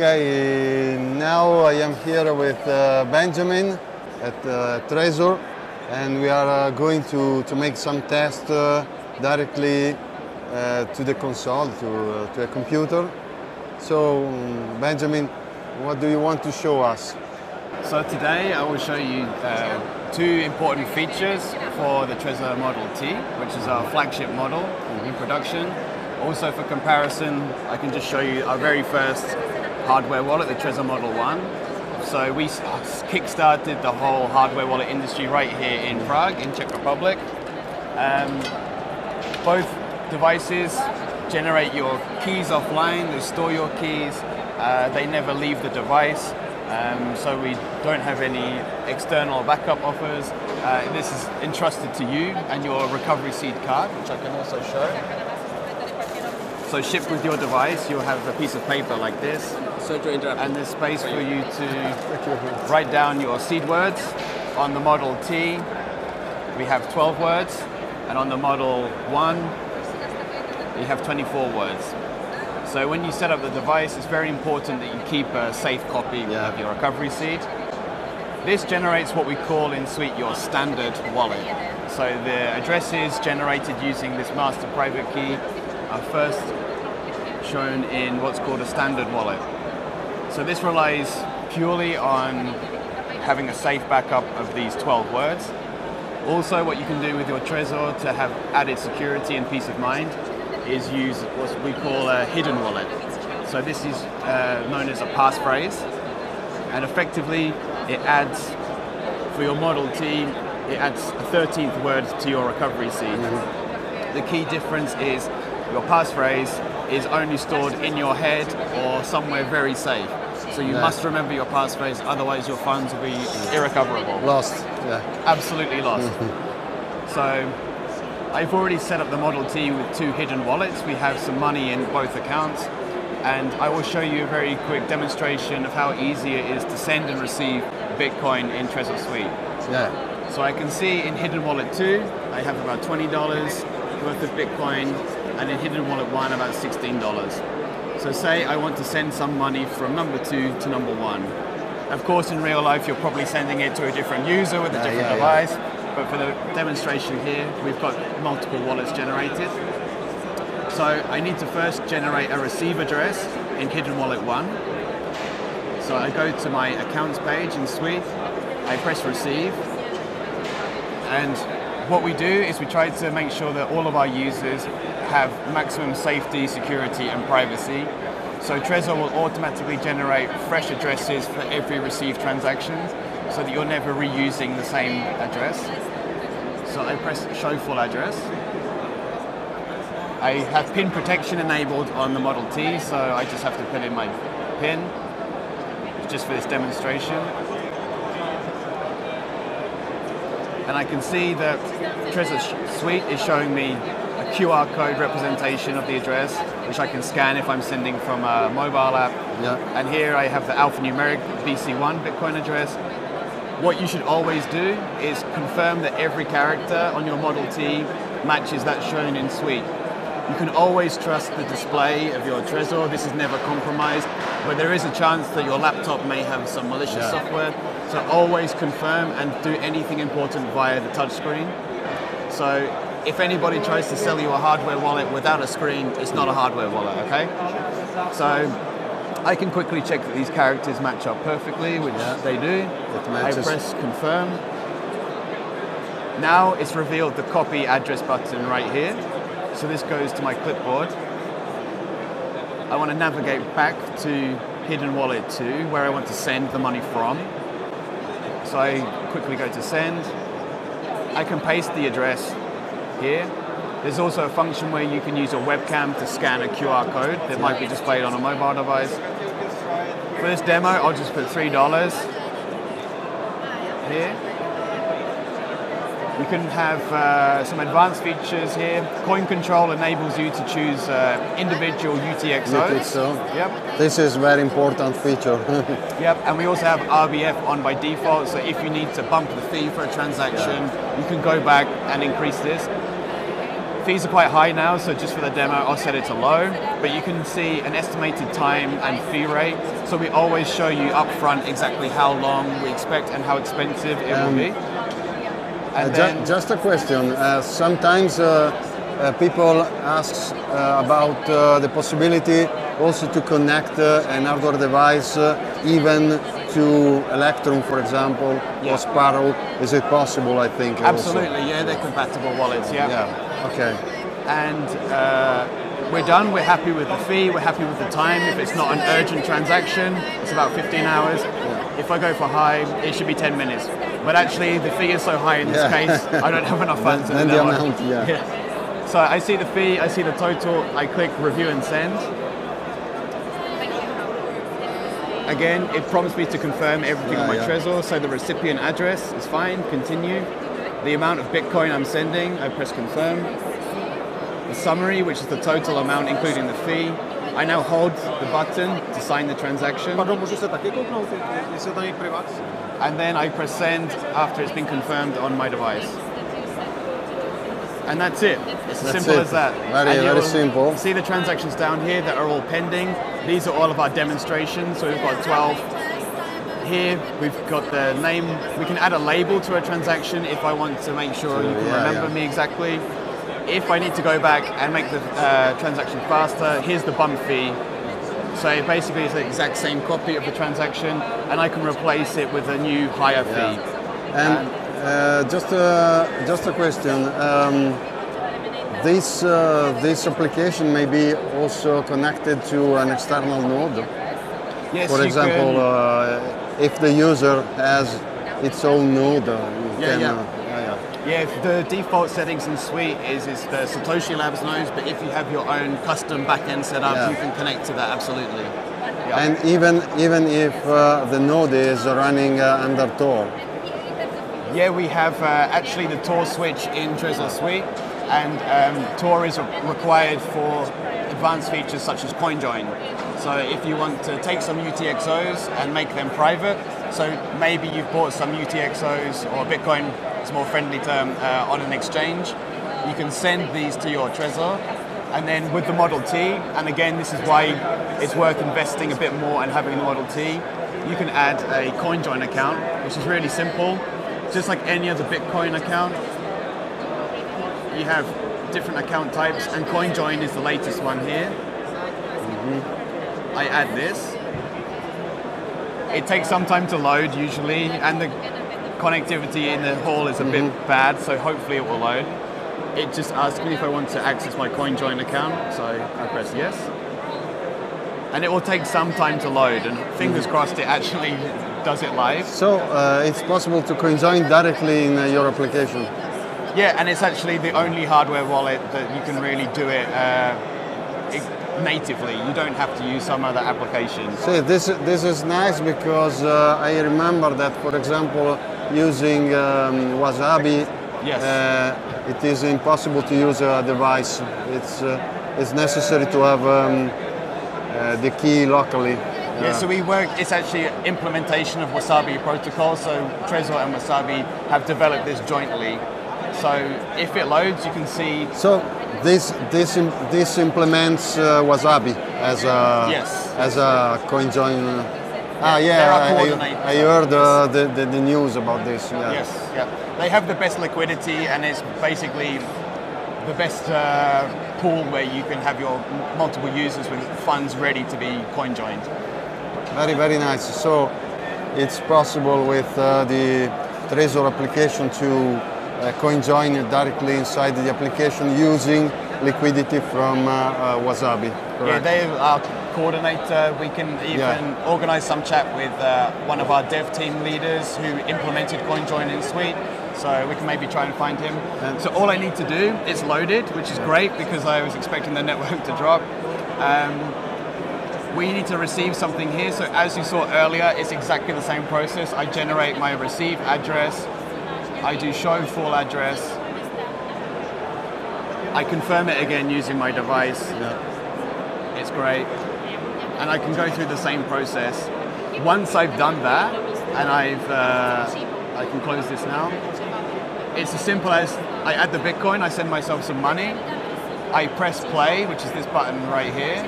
Okay, now I am here with uh, Benjamin at uh, Trezor and we are uh, going to, to make some tests uh, directly uh, to the console, to, uh, to a computer. So, Benjamin, what do you want to show us? So today I will show you uh, two important features for the Trezor Model T, which is our flagship model in production. Also for comparison, I can just show you our very first hardware wallet, the Trezor Model 1. So we kick-started the whole hardware wallet industry right here in Prague, in Czech Republic. Um, both devices generate your keys offline, they store your keys, uh, they never leave the device. Um, so we don't have any external backup offers. Uh, this is entrusted to you and your recovery seed card, which I can also show. So shipped with your device, you'll have a piece of paper like this. And there's space for you to write down your seed words. On the Model T, we have 12 words, and on the Model 1, we have 24 words. So when you set up the device, it's very important that you keep a safe copy Yeah. of your recovery seed. This generates what we call in Suite your standard wallet. So the addresses generated using this master private key are first shown in what's called a standard wallet. So this relies purely on having a safe backup of these 12 words. Also, what you can do with your Trezor to have added security and peace of mind is use what we call a hidden wallet. So this is uh, known as a passphrase, and effectively it adds for your Model T, it adds a 13th word to your recovery seed. The key difference is your passphrase is only stored in your head or somewhere very safe. So you Yeah. must remember your passphrase, otherwise your funds will be irrecoverable Lost. Yeah. absolutely lost. so I've already set up the Model T with two hidden wallets. We have some money in both accounts. And I will show you a very quick demonstration of how easy it is to send and receive Bitcoin in Trezor Suite. Yeah. So I can see in Hidden Wallet 2, I have about $20 worth of Bitcoin, and in Hidden Wallet 1, about $16. So say I want to send some money from number 2 to number 1. Of course, in real life, you're probably sending it to a different user with a Yeah, different yeah, yeah. device. But for the demonstration here, we've got multiple wallets generated. So I need to first generate a receive address in Hidden Wallet 1. So I go to my accounts page in Suite, I press receive, and what we do is we try to make sure that all of our users have maximum safety, security, and privacy. So Trezor will automatically generate fresh addresses for every received transaction so that you're never reusing the same address. So I press show full address. I have pin protection enabled on the Model T, so I just have to put in my pin just for this demonstration. And I can see that Trezor Suite is showing me QR code representation of the address, which I can scan if I'm sending from a mobile app. Yeah. And here I have the alphanumeric BC1 Bitcoin address. What you should always do is confirm that every character on your Model T matches that shown in Suite. You can always trust the display of your Trezor. This is never compromised, but there is a chance that your laptop may have some malicious Yeah. software. So always confirm and do anything important via the touchscreen. So if anybody tries to sell you a hardware wallet without a screen, it's not a hardware wallet, okay? So I can quickly check that these characters match up perfectly, which Yeah. they do. I press confirm. Now it's revealed the copy address button right here. So this goes to my clipboard. I want to navigate back to Hidden Wallet 2, where I want to send the money from. So I quickly go to send. I can paste the address here. There's also a function where you can use your webcam to scan a QR code that might be displayed on a mobile device. For this demo, I'll just put $3 here. You can have uh, some advanced features here. Coin control enables you to choose uh, individual UTXOs. so. Yep. This is a very important feature. Yep, and we also have RBF on by default, so if you need to bump the fee for a transaction, you can go back and increase this. fees are quite high now, so just for the demo, I'll set it to low. But you can see an estimated time and fee rate. So we always show you upfront exactly how long we expect and how expensive it Um, will be. Uh, ju- just a question. Uh, sometimes uh, uh, people ask uh, about uh, the possibility also to connect uh, an hardware device uh, even to Electrum, for example, Yeah. or Sparrow. Is it possible? I think. also? absolutely, yeah, they're compatible wallets. Yeah. Yeah. Okay. and uh, we're done. We're happy with the fee. We're happy with the time. If it's not an urgent transaction, it's about 15 hours. If I go for high, it should be 10 minutes. But actually, the fee is so high in this case, I don't have enough funds. Then the amount, yeah. So I see the fee, I see the total. I click review and send. Again, it prompts me to confirm everything on my. Trezor. So the recipient address is fine. Continue. The amount of Bitcoin I'm sending, I press confirm. The summary, which is the total amount including the fee. I now hold the button to sign the transaction, Pardon, můžu se taky kouknout, jestli je tam některý wax? and then I press send after it's been confirmed on my device. And that's it. It's as That's simple it. as that. Very, And very simple. See the transactions down here that are all pending. These are all of our demonstrations. So we've got 12 here. We've got the name. We can add a label to a transaction if I want to make sure you can yeah, remember yeah. me exactly. If I need to go back and make the uh, transaction faster, here's the bump fee. So basically, it's the exact same copy of the transaction, and I can replace it with a new higher fee. And uh, just a, just a question. Um, this uh, this application may be also connected to an external node. Yes, For example, uh, if the user has its own node, uh, you Yeah, can. yeah. Yeah, yeah. Yeah, if the default settings in Suite is, is the Satoshi Labs nodes, but if you have your own custom backend setup, Yeah. you can connect to that absolutely. Yeah. And even even if uh, the node is running uh, under Tor. yeah, we have uh, actually the Tor switch in Trezor Suite, and um, Tor is required for advanced features such as CoinJoin. So if you want to take some UTXOs and make them private, so maybe you've bought some UTXOs or Bitcoin, it's a more friendly term, uh, on an exchange, you can send these to your Trezor. And then with the Model T, and again, this is why it's worth investing a bit more and having the Model T, you can add a CoinJoin account, which is really simple. Just like any other Bitcoin account, you have different account types, and CoinJoin is the latest one here. I add this. It takes some time to load usually, and the connectivity in the hall is a bit bad, so hopefully it will load. It just asks me if I want to access my CoinJoin account, so I press yes. And it will take some time to load, and fingers crossed it actually does it live. So uh, it's possible to CoinJoin directly in uh, your application. Yeah, and it's actually the only hardware wallet that you can really do it uh, i- natively. You don't have to use some other application. See, this this is nice because uh, I remember that, for example, using um, Wasabi, Yes. uh, it is impossible to use a device. It's uh, it's necessary to have um, uh, the key locally. Yeah, so we work, it's actually implementation of Wasabi protocol. So Trezor and Wasabi have developed this jointly. So if it loads, you can see, So this this this implements uh, Wasabi as a Yes. as a coin join. uh, ah, yeah, I, I. I heard uh, the, the the news about this. Yeah. yes, yeah. They have the best liquidity and it's basically the best uh, pool where you can have your multiple users with funds ready to be coin joined. Very very nice. So it's possible with uh, the Trezor application to uh, coin directly inside the application using liquidity from uh, uh, Wasabi. Yeah, they are coordinator. We can even Yeah. organize some chat with uh, one of our dev team leaders who implemented CoinJoin in Suite. So we can maybe try and find him. And- so all I need to do is load it, which is great because I was expecting the network to drop. Um, we need to receive something here. So as you saw earlier, it's exactly the same process. I generate my receive address. I do show full address. I confirm it again using my device. It's great. And I can go through the same process. Once I've done that, and I've, uh, I can close this now. It's as simple as I add the Bitcoin, I send myself some money, I press play, which is this button right here,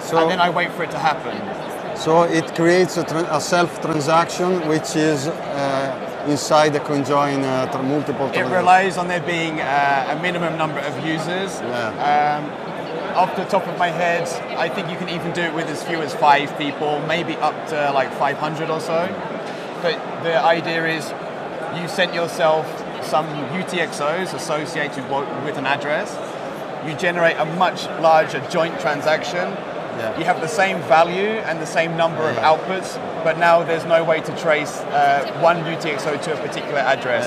So, and then I wait for it to happen. so it creates a, a self transaction which is uh, inside the CoinJoin uh, multiple It relies on there being uh, a minimum number of users. Yeah. Um, off the top of my head, I think you can even do it with as few as five people, maybe up to like 500 or so. But the idea is you sent yourself some UTXOs associated with an address. You generate a much larger joint transaction. Yeah. You have the same value and the same number of Yeah. outputs, but now there's no way to trace uh, one UTXO to a particular address.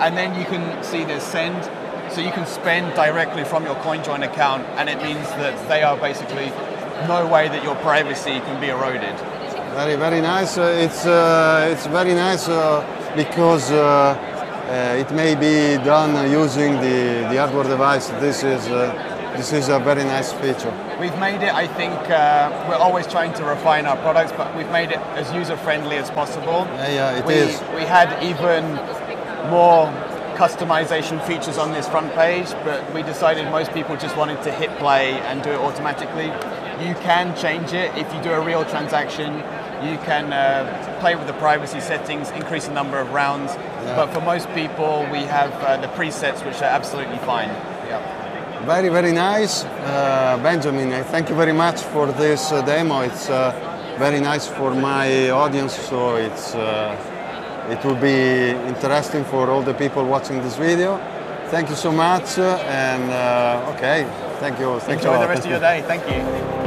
And then you can see there's send, so you can spend directly from your CoinJoin account, and it means that they are basically no way that your privacy can be eroded. Very, very nice. Uh, it's uh, it's very nice uh, because uh, uh, it may be done using the, the hardware device. This is uh, this is a very nice feature. We've made it, I think, uh, we're always trying to refine our products, but we've made it as user friendly as possible. Yeah, yeah, it we, is. We had even more customization features on this front page, but we decided most people just wanted to hit play and do it automatically. You can change it if you do a real transaction. You can uh, play with the privacy settings, increase the number of rounds. Yeah. But for most people, we have uh, the presets, which are absolutely fine. Very, very nice. Uh, Benjamin, I thank you very much for this uh, demo. It's uh, very nice for my audience, so it's, uh, it will be interesting for all the people watching this video. Thank you so much, uh, and uh, okay, thank you. Thank Enjoy you. the rest of your day. Thank you.